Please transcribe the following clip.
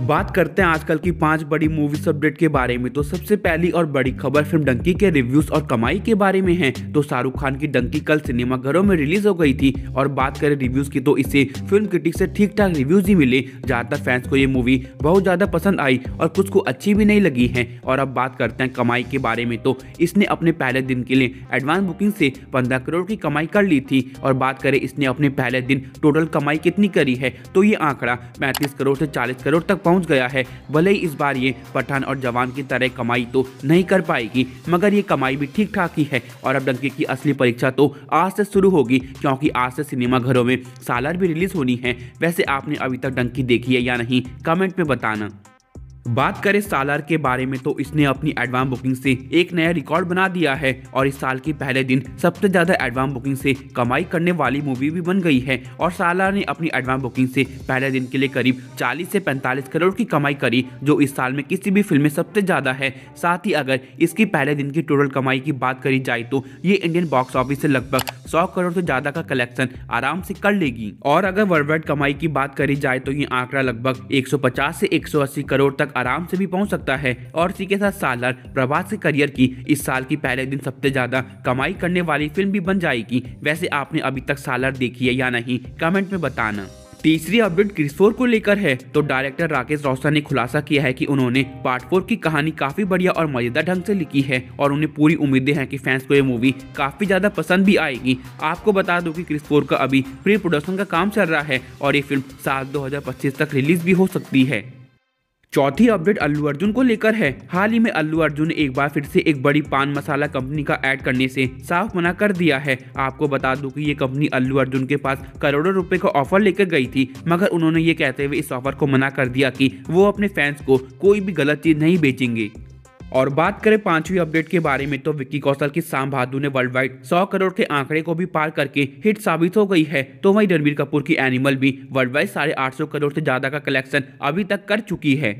बात करते हैं आजकल की पाँच बड़ी मूवीज़ अपडेट के बारे में। तो सबसे पहली और बड़ी खबर फ़िल्म डंकी के रिव्यूज़ और कमाई के बारे में है। तो शाहरुख खान की डंकी कल सिनेमा घरों में रिलीज़ हो गई थी। और बात करें रिव्यूज़ की तो इसे फ़िल्म क्रिटिक से ठीक ठाक रिव्यूज़ ही मिले। ज़्यादातर फैंस को ये मूवी बहुत ज़्यादा पसंद आई और कुछ को अच्छी भी नहीं लगी है। और अब बात करते हैं कमाई के बारे में। तो इसने अपने पहले दिन के लिए एडवांस बुकिंग से पंद्रह करोड़ की कमाई कर ली थी। और बात करें इसने अपने पहले दिन टोटल कमाई कितनी करी है तो ये आंकड़ा पैंतीस करोड़ से चालीस करोड़ तक पहुँच गया है। भले ही इस बार ये पठान और जवान की तरह कमाई तो नहीं कर पाएगी, मगर ये कमाई भी ठीक ठाक ही है। और अब डंकी की असली परीक्षा तो आज से शुरू होगी, क्योंकि आज से सिनेमा घरों में सालर भी रिलीज़ होनी है। वैसे आपने अभी तक डंकी देखी है या नहीं, कमेंट में बताना। बात करें सालार के बारे में तो इसने अपनी एडवांस बुकिंग से एक नया रिकॉर्ड बना दिया है और इस साल के पहले दिन सबसे ज़्यादा एडवांस बुकिंग से कमाई करने वाली मूवी भी बन गई है और सालार ने अपनी एडवांस बुकिंग से पहले दिन के लिए करीब 40 से 45 करोड़ की कमाई करी, जो इस साल में किसी भी फ़िल्म में सबसे ज़्यादा है। साथ ही अगर इसकी पहले दिन की टोटल कमाई की बात करी जाए तो ये इंडियन बॉक्स ऑफ़िस से लगभग सौ करोड़ से ज़्यादा का कलेक्शन आराम से कर लेगी। और अगर वर्ल्ड कमाई की बात करी जाए तो ये आंकड़ा लगभग 150 से 180 करोड़ तक आराम से भी पहुँच सकता है। और इसी के साथ सालार प्रभास के करियर की इस साल की पहले दिन सबसे ज़्यादा कमाई करने वाली फ़िल्म भी बन जाएगी। वैसे आपने अभी तक सालर देखी है या नहीं, कमेंट में बताना। तीसरी अपडेट क्रिस फोर को लेकर है। तो डायरेक्टर राकेश रोशन ने खुलासा किया है कि उन्होंने पार्ट फोर की कहानी काफ़ी बढ़िया और मज़ेदार ढंग से लिखी है और उन्हें पूरी उम्मीदें हैं कि फैंस को ये मूवी काफ़ी ज़्यादा पसंद भी आएगी। आपको बता दूँ कि क्रिस्फोर का अभी प्री प्रोडक्शन का काम चल रहा है और ये फ़िल्म साल 2025 तक रिलीज़ भी हो सकती है। चौथी अपडेट अल्लू अर्जुन को लेकर है। हाल ही में अल्लू अर्जुन ने एक बार फिर से एक बड़ी पान मसाला कंपनी का ऐड करने से साफ़ मना कर दिया है। आपको बता दूँ कि ये कंपनी अल्लू अर्जुन के पास करोड़ों रुपए का ऑफ़र लेकर गई थी, मगर उन्होंने ये कहते हुए इस ऑफ़र को मना कर दिया कि वो अपने फैंस को कोई भी गलत चीज़ नहीं बेचेंगे। और बात करें पांचवी अपडेट के बारे में तो विक्की कौशल की साम बहादुर ने वर्ल्ड वाइड सौ करोड़ के आंकड़े को भी पार करके हिट साबित हो गई है। तो वहीं रणबीर कपूर की एनिमल भी वर्ल्ड वाइड साढ़े आठ सौ करोड़ से ज़्यादा का कलेक्शन अभी तक कर चुकी है।